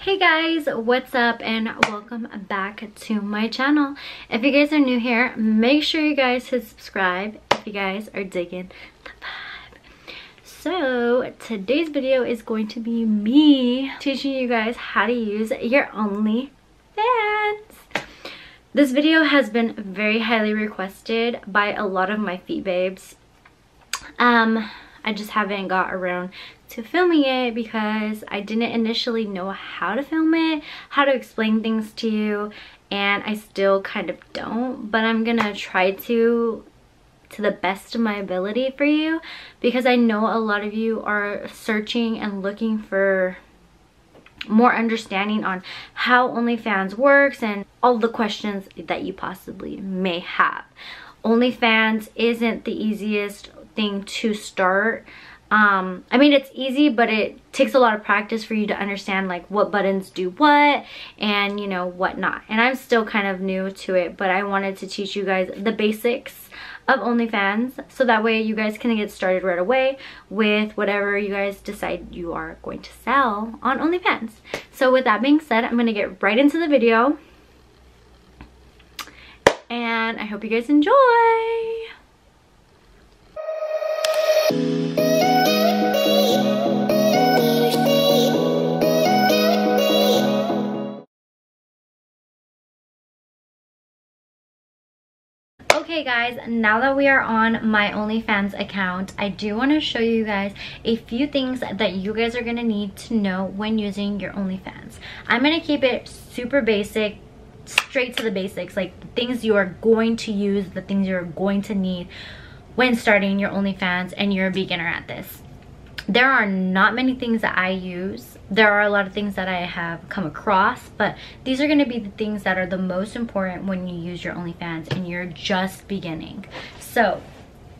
Hey guys, what's up and welcome back to my channel. If you guys are new here, make sure you guys hit subscribe if you guys are digging the vibe. So today's video is going to be me teaching you guys how to use your OnlyFans. This video has been very highly requested by a lot of my feet babes. Um, I just haven't got around to filming it because I didn't initially know how to film it, how to explain things to you, and I still kind of don't, but I'm gonna try to to the best of my ability for you because I know a lot of you are searching and looking for more understanding on how OnlyFans works and all the questions that you possibly may have. OnlyFans isn't the easiest thing to start um i mean it's easy but it takes a lot of practice for you to understand like what buttons do what and you know what not and i'm still kind of new to it but i wanted to teach you guys the basics of OnlyFans so that way you guys can get started right away with whatever you guys decide you are going to sell on OnlyFans. So with that being said, I'm going to get right into the video and I hope you guys enjoy. Okay guys, now that we are on my OnlyFans account, I do want to show you guys a few things that you guys are going to need to know when using your OnlyFans. I'm going to keep it super basic, straight to the basics, like things you are going to use, the things you're going to need when starting your OnlyFans and you're a beginner at this there are not many things that I use. There are a lot of things that I have come across, but these are going to be the things that are the most important when you use your OnlyFans and you're just beginning. So,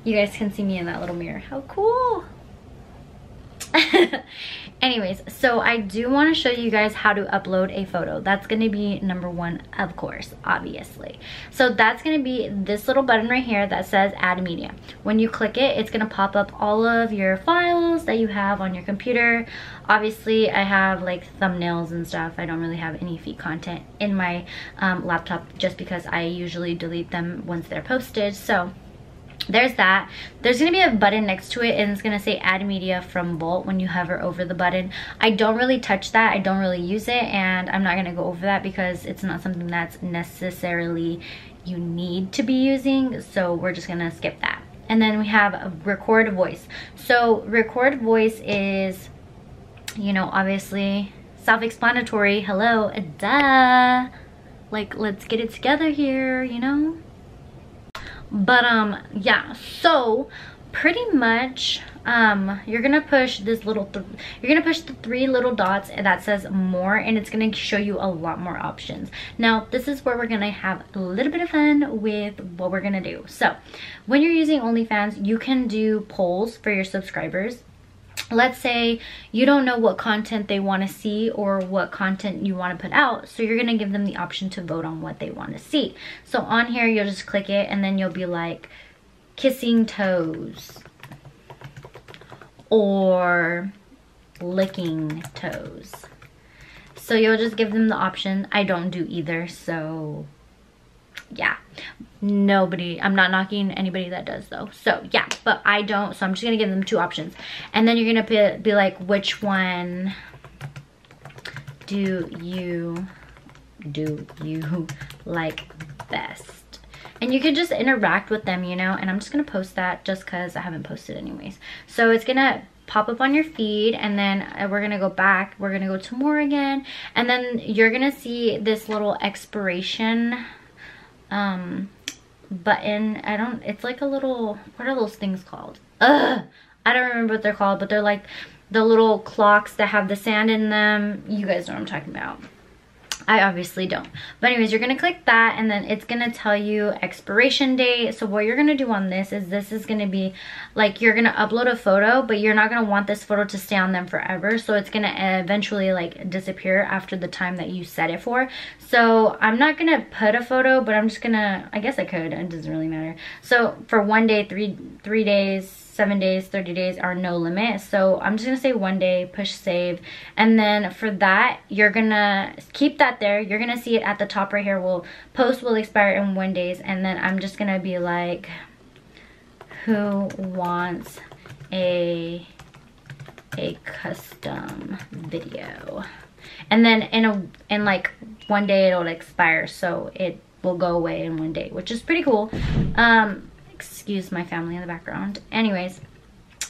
you guys can see me in that little mirror. How cool! anyways so i do want to show you guys how to upload a photo. That's going to be number one of course obviously. So that's going to be this little button right here that says add media. When you click it it's going to pop up all of your files that you have on your computer. Obviously i have like thumbnails and stuff. I don't really have any feed content in my um, laptop just because i usually delete them once they're posted. So there's that. There's to be a button next to it and it's to say add media from Vault when you hover over the button. I don't really touch that. I don't really use it and i'm not to go over that because it's not something that's necessarily you need to be using so we're just to skip that. And then we have record voice. So record voice is you know obviously self-explanatory. Hello duh. Like let's get it together here you know but um yeah so pretty much um you're gonna push this little you're gonna push the three little dots that says more and it's gonna show you a lot more options. Now this is where we're gonna have a little bit of fun with what we're gonna do. So when you're using onlyfans you can do polls for your subscribers let's say you don't know what content they want to see or what content you want to put out so you're going to give them the option to vote on what they want to see. So on here you'll just click it and then you'll be like kissing toes or licking toes. So you'll just give them the option. I don't do either so yeah. Nobody i'm not knocking anybody that does though. So yeah but i don't so i'm just gonna give them two options. And then you're gonna be, be like which one do you do you like best? And you can just interact with them you know and i'm just gonna post that just because i haven't posted anyways. So it's gonna pop up on your feed and then uh, we're gonna go back we're gonna go to more again and then you're gonna see this little expiration um button i don't it's like a little what are those things called? Ugh, i don't remember what they're called but they're like the little clocks that have the sand in them. You guys know what i'm talking about I obviously don't. But anyways, you're to click that and then it's to tell you expiration date. So what you're to do on this is this is to be like you're to upload a photo, but you're not to want this photo to stay on them forever. So it's to eventually like disappear after the time that you set it for. So I'm not to put a photo, but I'm just to, I guess I could. It doesn't really matter. So for one day, three, three days, seven days 30 days are no limit. So i'm just gonna say one day push save. And then for that you're gonna keep that there. You're gonna see it at the top right here. Will post will expire in one days. And then i'm just gonna be like who wants a a custom video? And then in a in like one day it'll expire. So it will go away in one day which is pretty cool. Um excuse my family in the background anyways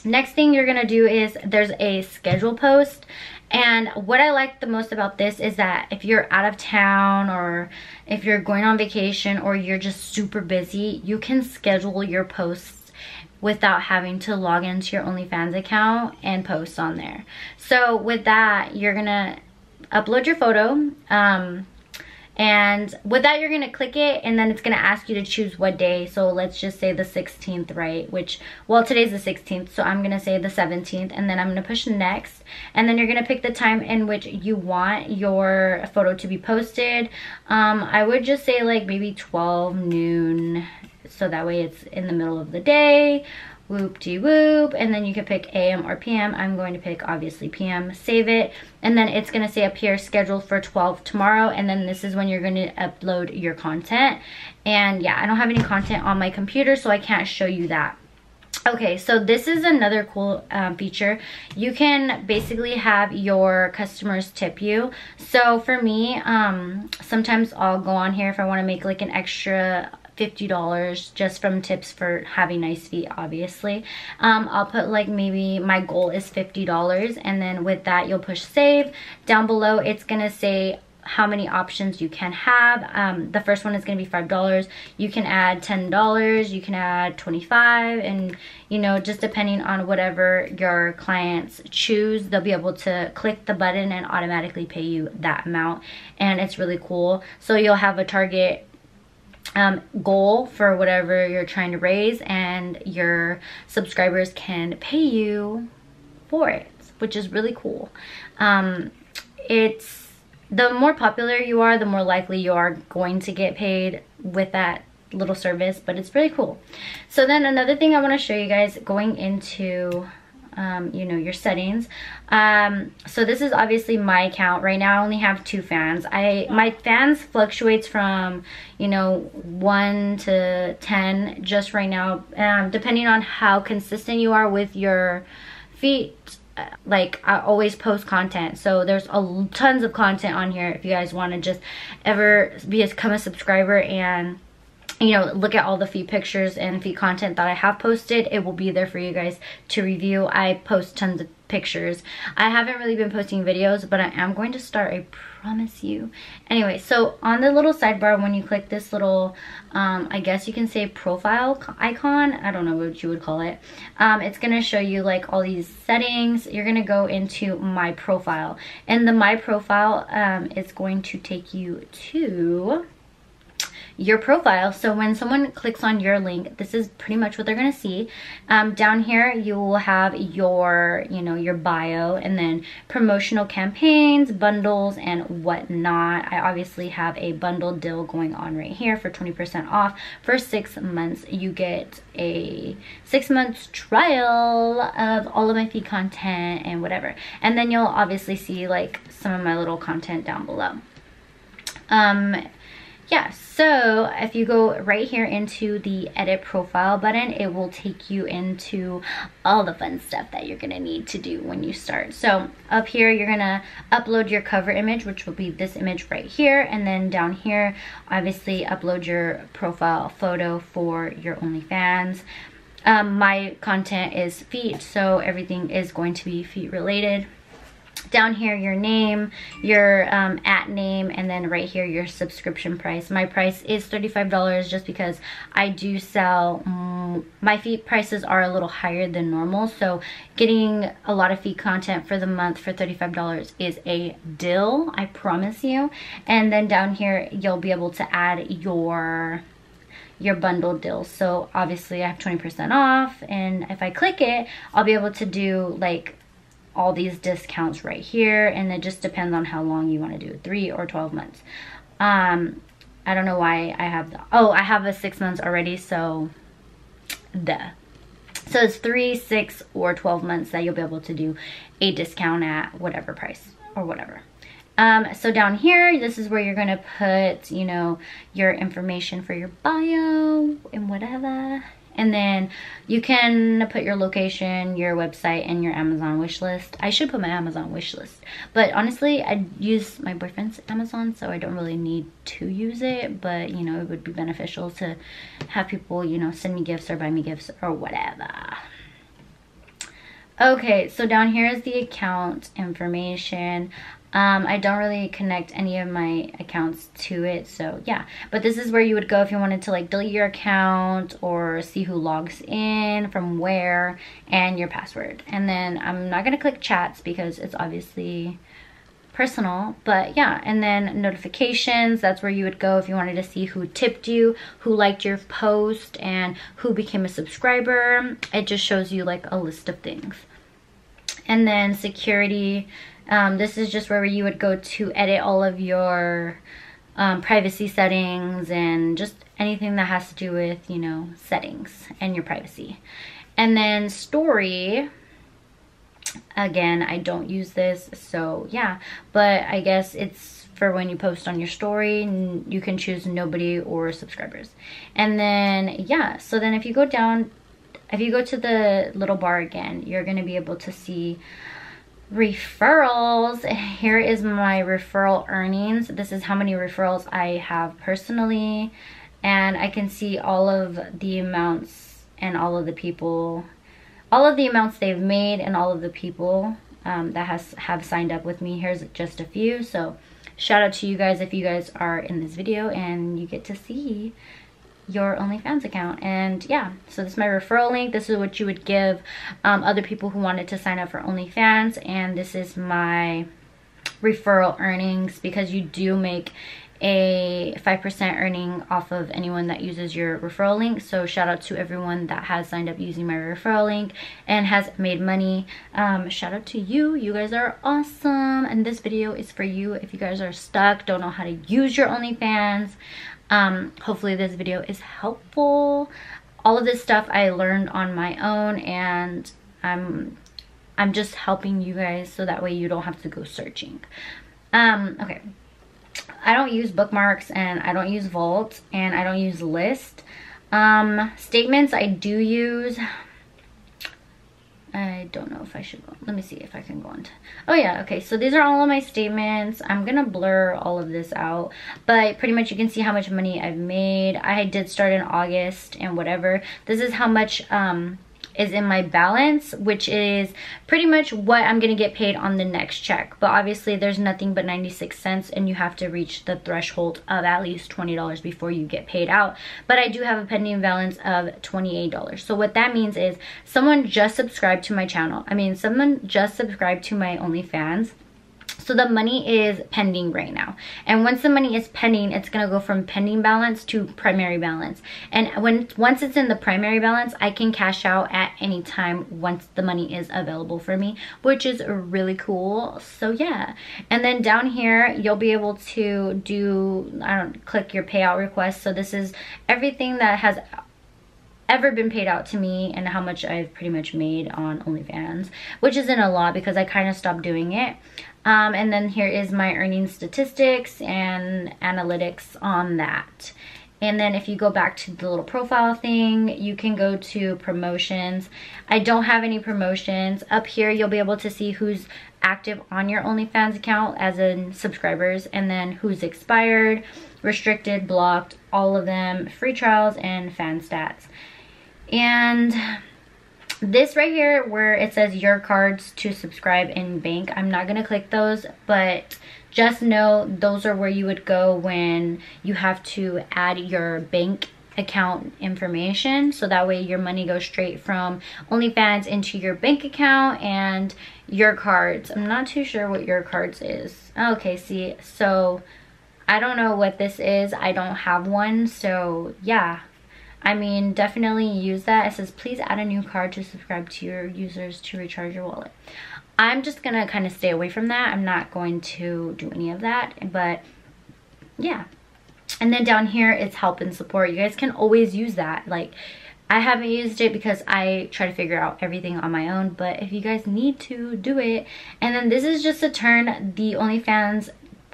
next thing you're gonna do is there's a schedule post and what I like the most about this is that if you're out of town or if you're going on vacation or you're just super busy, you can schedule your posts without having to log into your OnlyFans account and post on there. So with that, you're gonna upload your photo. Um, and with that, you're to click it and then it's to ask you to choose what day. So let's just say the 16th, right? Which, well, today's the 16th. So I'm to say the 17th and then I'm to push next. And then you're to pick the time in which you want your photo to be posted. Um, I would just say like maybe 12 noon. So that way it's in the middle of the day whoop de whoop and then you can pick am or pm i'm going to pick obviously pm save it. And then it's going to say up here scheduled for 12 tomorrow and then this is when you're going to upload your content. And yeah i don't have any content on my computer so i can't show you that. Okay, so this is another cool um, feature. You can basically have your customers tip you. So for me, um, sometimes I'll go on here if I want to make like an extra $50 just from tips for having nice feet obviously um, I'll put like maybe my goal is $50 and then with that you'll push save down below it's gonna say how many options you can have. Um, the first one is going to be $5. You can add $10, you can add 25 and you know, just depending on whatever your clients choose, they'll be able to click the button and automatically pay you that amount. And it's really cool. So you'll have a target um, goal for whatever you're trying to raise and your subscribers can pay you for it, which is really cool. Um, it's the more popular you are, the more likely you are going to get paid with that little service, but it's really cool. So then another thing I want to show you guys going into um, you know, your settings. Um, so this is obviously my account. Right now I only have two fans. I My fans fluctuates from, you know, 1 to 10 just right now, um, depending on how consistent you are with your feet uh, like I always post content so there's a tons of content on here if you guys want to just ever become a subscriber and you know, look at all the feed pictures and feed content that I have posted. It will be there for you guys to review. I post tons of pictures. I haven't really been posting videos, but I am going to start, I promise you. Anyway, so on the little sidebar, when you click this little, um, I guess you can say profile icon, I don't know what you would call it. Um, it's gonna show you like all these settings. You're gonna go into my profile. And the my profile um, is going to take you to your profile. So when someone clicks on your link, this is pretty much what they're gonna see. Um, down here, you will have your, you know, your bio and then promotional campaigns, bundles, and whatnot. I obviously have a bundle deal going on right here for 20% off. For six months, you get a six months trial of all of my feed content and whatever. And then you'll obviously see like some of my little content down below. Um, yeah, so if you go right here into the edit profile button, it will take you into all the fun stuff that you're gonna need to do when you start. So up here, you're gonna upload your cover image, which will be this image right here. And then down here, obviously upload your profile photo for your OnlyFans. Um, my content is feet, so everything is going to be feet related down here your name your um, at name and then right here your subscription price. My price is $35 just because I do sell um, my feet prices are a little higher than normal. So getting a lot of feet content for the month for $35 is a deal I promise you. And then down here you'll be able to add your your bundle deals. So obviously I have 20% off and if I click it, I'll be able to do like all these discounts right here and it just depends on how long you want to do three or 12 months. Um, I don't know why I have, the, oh, I have a six months already, so the. So it's three, six, or 12 months that you'll be able to do a discount at whatever price or whatever. Um, so down here, this is where you're gonna put, you know, your information for your bio and whatever. And then you can put your location, your website, and your Amazon wish list. I should put my Amazon wish list. But honestly, I use my boyfriend's Amazon, so I don't really need to use it. But, you know, it would be beneficial to have people, you know, send me gifts or buy me gifts or whatever. Okay, so down here is the account information. Um, I don't really connect any of my accounts to it, so yeah. But this is where you would go if you wanted to like delete your account or see who logs in, from where, and your password. And then I'm not gonna click chats because it's obviously personal but yeah and then notifications that's where you would go if you wanted to see who tipped you who liked your post and who became a subscriber it just shows you like a list of things and then security um, this is just where you would go to edit all of your um, privacy settings and just anything that has to do with, you know, settings and your privacy. And then story, again, I don't use this, so yeah. But I guess it's for when you post on your story, you can choose nobody or subscribers. And then, yeah, so then if you go down, if you go to the little bar again, you're going to be able to see referrals. Here is my referral earnings. This is how many referrals i have personally. And i can see all of the amounts and all of the people all of the amounts they've made and all of the people um, that has have signed up with me. Here's just a few. So shout out to you guys if you guys are in this video and you get to see your OnlyFans account. And yeah, so this is my referral link. This is what you would give um, other people who wanted to sign up for OnlyFans. And this is my referral earnings because you do make a 5% earning off of anyone that uses your referral link. So shout out to everyone that has signed up using my referral link and has made money. Um, shout out to you. You guys are awesome. And this video is for you if you guys are stuck, don't know how to use your OnlyFans. Um, hopefully this video is helpful. All of this stuff I learned on my own and I'm I'm just helping you guys so that way you don't have to go searching. Um, okay. I don't use bookmarks and I don't use Vault and I don't use List. Um, statements I do use. I don't know if I should go. Let me see if I can go on. To, oh yeah, okay. So these are all of my statements. I'm going to blur all of this out. But pretty much you can see how much money I've made. I did start in August and whatever. This is how much um, is in my balance, which is pretty much what I'm going to get paid on the next check. But obviously there's nothing but 96 cents and you have to reach the threshold of at least $20 before you get paid out. But I do have a pending balance of $28. So what that means is someone just subscribed to my channel. I mean, someone just subscribed to my OnlyFans so the money is pending right now. And once the money is pending, it's going to go from pending balance to primary balance. And when once it's in the primary balance, I can cash out at any time once the money is available for me, which is really cool. So yeah. And then down here, you'll be able to do, I don't click your payout request. So this is everything that has ever been paid out to me and how much I've pretty much made on OnlyFans, which isn't a lot because I kind of stopped doing it. Um, and then here is my earning statistics and analytics on that. And then if you go back to the little profile thing, you can go to promotions. I don't have any promotions. Up here, you'll be able to see who's active on your OnlyFans account as in subscribers and then who's expired, restricted, blocked, all of them, free trials, and fan stats. And this right here where it says your cards to subscribe in bank, I'm not going to click those, but just know those are where you would go when you have to add your bank account information so that way your money goes straight from OnlyFans into your bank account and your cards. I'm not too sure what your cards is. Okay, see, so I don't know what this is. I don't have one, so yeah. I mean, definitely use that. It says, please add a new card to subscribe to your users to recharge your wallet. I'm just going to kind of stay away from that. I'm not going to do any of that. But yeah. And then down here, it's help and support. You guys can always use that. Like, I haven't used it because I try to figure out everything on my own. But if you guys need to, do it. And then this is just to turn the OnlyFans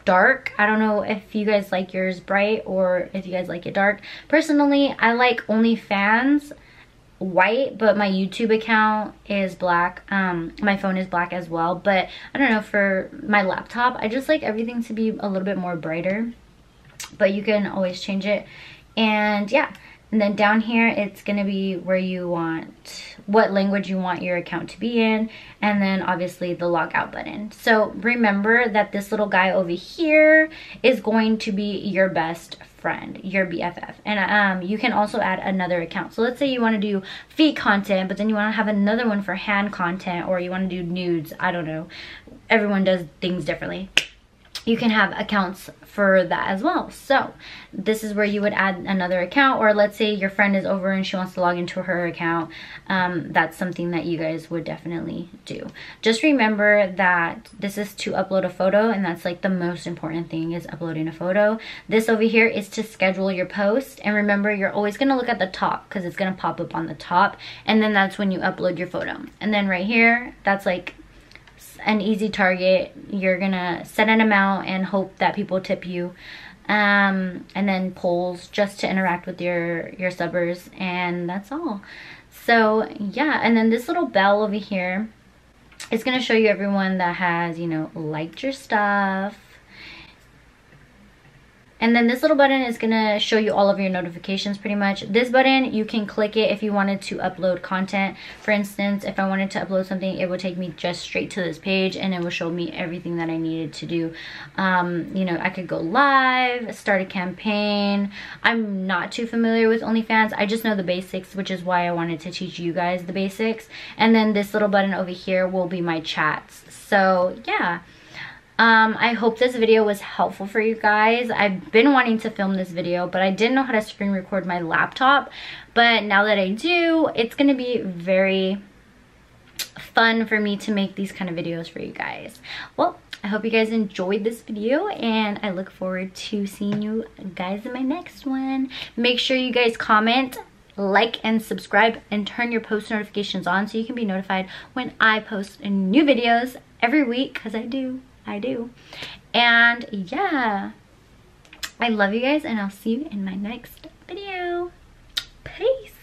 dark. I don't know if you guys like yours bright or if you guys like it dark. Personally, I like OnlyFans white but my youtube account is black um my phone is black as well but i don't know for my laptop i just like everything to be a little bit more brighter but you can always change it and yeah and then down here, it's gonna be where you want, what language you want your account to be in, and then obviously the logout button. So remember that this little guy over here is going to be your best friend, your BFF. And um, you can also add another account. So let's say you wanna do feet content, but then you wanna have another one for hand content, or you wanna do nudes, I don't know. Everyone does things differently you can have accounts for that as well. So this is where you would add another account or let's say your friend is over and she wants to log into her account. Um, that's something that you guys would definitely do. Just remember that this is to upload a photo and that's like the most important thing is uploading a photo. This over here is to schedule your post and remember you're always going to look at the top because it's going to pop up on the top and then that's when you upload your photo. And then right here, that's like an easy target. You're gonna set an amount and hope that people tip you. Um, and then polls just to interact with your, your subbers and that's all. So yeah, and then this little bell over here is gonna show you everyone that has, you know, liked your stuff, and then this little button is gonna show you all of your notifications pretty much. This button, you can click it if you wanted to upload content. For instance, if I wanted to upload something, it would take me just straight to this page and it will show me everything that I needed to do. Um, you know, I could go live, start a campaign. I'm not too familiar with OnlyFans. I just know the basics, which is why I wanted to teach you guys the basics. And then this little button over here will be my chats. So yeah. Um, I hope this video was helpful for you guys. I've been wanting to film this video, but I didn't know how to screen record my laptop. But now that I do, it's going to be very fun for me to make these kind of videos for you guys. Well, I hope you guys enjoyed this video and I look forward to seeing you guys in my next one. Make sure you guys comment like and subscribe and turn your post notifications on so you can be notified when I post new videos every week because I do. I do. And yeah, I love you guys and I'll see you in my next video. Peace.